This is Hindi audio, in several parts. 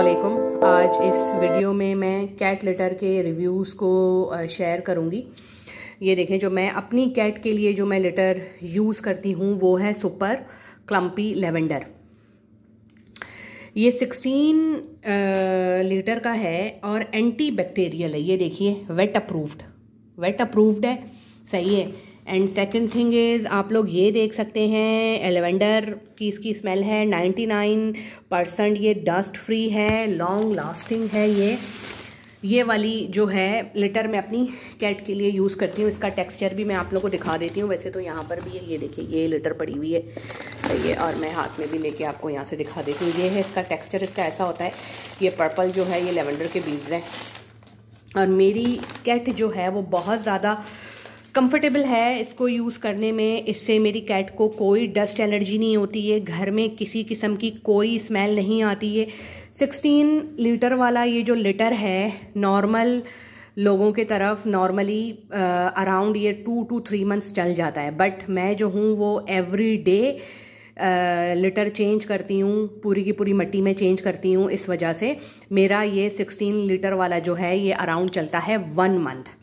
आज इस वीडियो में मैं कैट लेटर के रिव्यूज़ को शेयर करूँगी। ये देखें, जो मैं अपनी कैट के लिए जो मैं लेटर यूज़ करती हूँ, वो है सुपर क्लम्पी लेवेंडर ये 16 लीटर का है और एंटी बैक्टीरियल है। ये देखिए वेट अप्रूव्ड वेट अप्रूव्ड है। सही है। एंड सेकंड थिंग इज़ आप लोग ये देख सकते हैं एलेवेंडर की इसकी स्मेल है 99 परसेंट ये डस्ट फ्री है लॉन्ग लास्टिंग है ये। ये वाली जो है लिटर मैं अपनी कैट के लिए यूज़ करती हूँ। इसका टेक्सचर भी मैं आप लोगों को दिखा देती हूँ। वैसे तो यहाँ पर भी है, ये देखिए, ये लिटर पड़ी हुई है। सही है, और मैं हाथ में भी लेके आपको यहाँ से दिखा देती हूँ। ये है इसका टेक्सचर इसका ऐसा होता है, ये पर्पल जो है, ये लेवेंडर के बीज हैं। और मेरी कैट जो है, वो बहुत ज़्यादा कंफर्टेबल है इसको यूज़ करने में। इससे मेरी कैट को कोई डस्ट एलर्जी नहीं होती है। घर में किसी किस्म की कोई स्मेल नहीं आती है। 16 लीटर वाला ये जो लिटर है नॉर्मल लोगों के तरफ़ नॉर्मली अराउंड ये टू टू थ्री मंथ्स चल जाता है। बट मैं जो हूँ वो एवरी डे लिटर चेंज करती हूँ। पूरी की पूरी मट्टी में चेंज करती हूँ। इस वजह से मेरा ये 16 लीटर वाला जो है ये अराउंड चलता है वन मंथ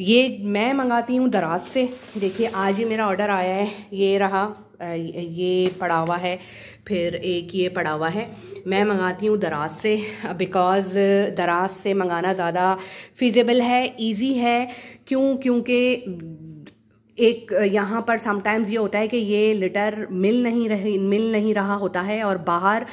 ये मैं मंगाती हूँ दराज से। देखिए, आज ही मेरा ऑर्डर आया है। ये रहा ये पड़ा हुआ है, फिर एक ये पड़ा हुआ है। मैं मंगाती हूँ दराज से बिकॉज़ दराज से मंगाना ज़्यादा फिजिबल है इजी है। क्यों? क्योंकि एक, यहाँ पर समटाइम्स ये होता है कि ये लिटर मिल नहीं रही, मिल नहीं रहा होता है और बाहर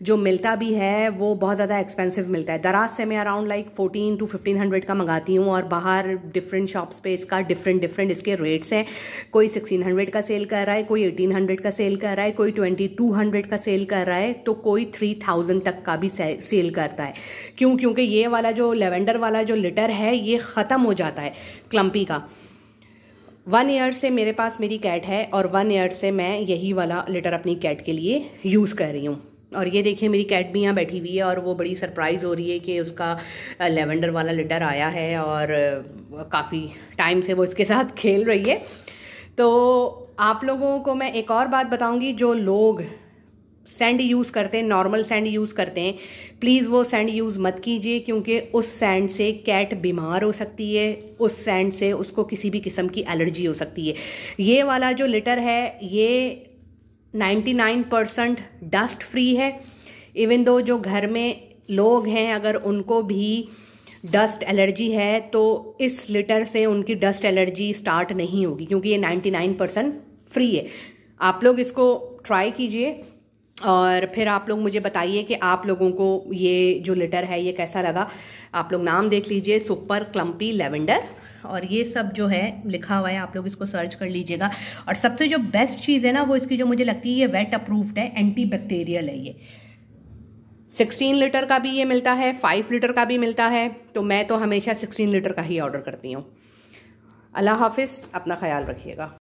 जो मिलता भी है, वो बहुत ज़्यादा एक्सपेंसिव मिलता है। दराज से मैं around like fourteen to fifteen hundred का मंगाती हूँ और बाहर डिफरेंट शॉप्स पे इसका डिफरेंट डिफरेंट इसके रेट्स हैं। कोई सिक्सटीन हंड्रेड का सेल कर रहा है, कोई एटीन हंड्रेड का सेल कर रहा है, कोई ट्वेंटी टू हंड्रेड का सेल कर रहा है तो कोई थ्री थाउज़ेंड तक का भी सेल करता है। क्यों? क्योंकि ये वाला जो लेवेंडर वाला जो लिटर है, ये ख़त्म हो जाता है क्लम्पी का। वन ईयर से मेरे पास मेरी कैट है और वन ईयर से मैं यही वाला लिटर अपनी कैट के लिए यूज़ कर रही हूँ। और ये देखिए, मेरी कैट भी यहाँ बैठी हुई है और वो बड़ी सरप्राइज़ हो रही है कि उसका लेवेंडर वाला लिटर आया है और काफ़ी टाइम से वो इसके साथ खेल रही है। तो आप लोगों को मैं एक और बात बताऊँगी जो लोग सैंड यूज़ करते हैं नॉर्मल सैंड यूज़ करते हैं। प्लीज़ वो सैंड यूज़ मत कीजिए क्योंकि उस सैंड से कैट बीमार हो सकती है, उस सैंड से उसको किसी भी किस्म की एलर्जी हो सकती है। ये वाला जो लिटर है, ये 99 परसेंट डस्ट फ्री है। इवन दो जो घर में लोग हैं, अगर उनको भी डस्ट एलर्जी है तो इस लिटर से उनकी डस्ट एलर्जी स्टार्ट नहीं होगी, क्योंकि ये 99 परसेंट फ्री है। आप लोग इसको ट्राई कीजिए, और फिर आप लोग मुझे बताइए कि आप लोगों को ये जो लिटर है, ये कैसा लगा। आप लोग नाम देख लीजिए, सुपर क्लम्पी लेवेंडर। और ये सब जो है लिखा हुआ है, आप लोग इसको सर्च कर लीजिएगा। और सबसे जो बेस्ट चीज़ है ना, वो इसकी जो मुझे लगती है, ये वेट अप्रूव्ड है एंटी बैक्टेरियल है ये। 16 लीटर का भी ये मिलता है 5 लीटर का भी मिलता है तो मैं तो हमेशा 16 लीटर का ही ऑर्डर करती हूँ। अल्लाह हाफिज़, अपना ख्याल रखिएगा।